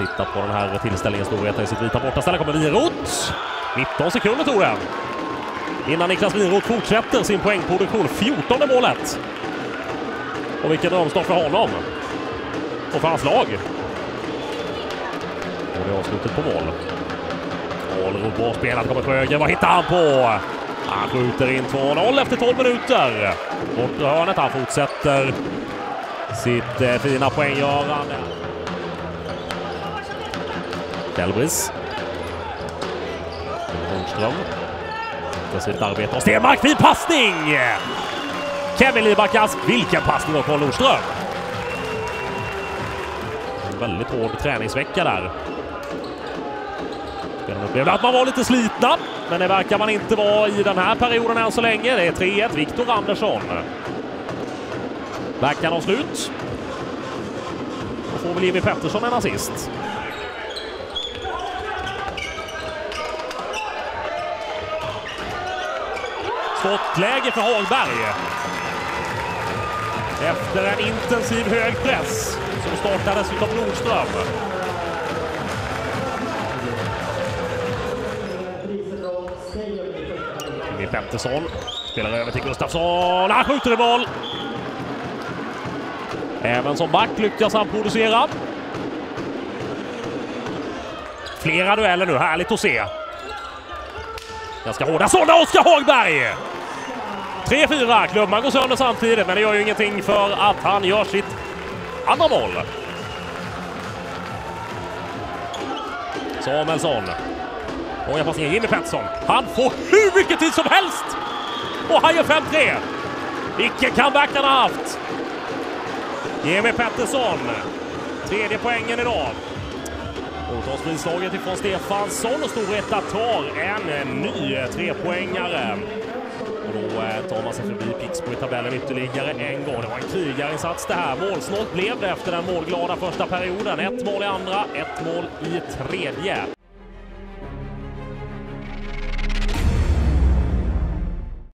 titta på den här tillställningen storheten i sitt vita bortaställe. kommer Winroth. 19 sekunder tog det. Innan Niklas Winroth fortsätter sin poängproduktion. 14 målet. Och vilken drömstart för honom. Och för hans lag. Och det är avslutet på mål. Mål, bra spelat, kommer Sjögren. Vad hittar han på? Han skjuter in 2-0 efter 12 minuter. Bortre hörnet. Han fortsätter sitt eh, fina poänggörande. Delbris. Lundström. Intensivt arbete av Stenmark. Fin passning! Kevin Libakas. Vilken passning av Karl Nordström! En väldigt hård träningsvecka där. Spelarna upplevde att man var lite slitna, men det verkar man inte vara i den här perioden än så länge. Det är 3-1, Viktor Andersson. Backarna har slut. Då får väl Jimmy Pettersson en assist. Skottläge för Hagberg. Efter en intensiv hög press som startades av Nordström. Jimmy Pettersson spelar över till Gustafsson. Han skjuter i boll! Även som back lyckas han producera. Flera dueller nu, härligt att se. Ganska hårda sådana, Oskar Hagberg! 3-4, klubban går sönder samtidigt, men det gör ju ingenting för att han gör sitt andra mål. Samuelsson. Många passningar. Jimmy Pettersson. Han får hur mycket tid som helst! Och han gör 5-3! Vilken comeback han har haft! Jimmy Pettersson. Tredje poängen idag. Återtas frislaget ifrån Stefansson och Storvreta tar en eh, ny eh, trepoängare. Och då eh, tar man sig förbi Pixbo i tabellen ytterligare en gång. Det var en krigarinsats det här. Målsnålt blev det efter den målglada första perioden. Ett mål i andra, ett mål i tredje.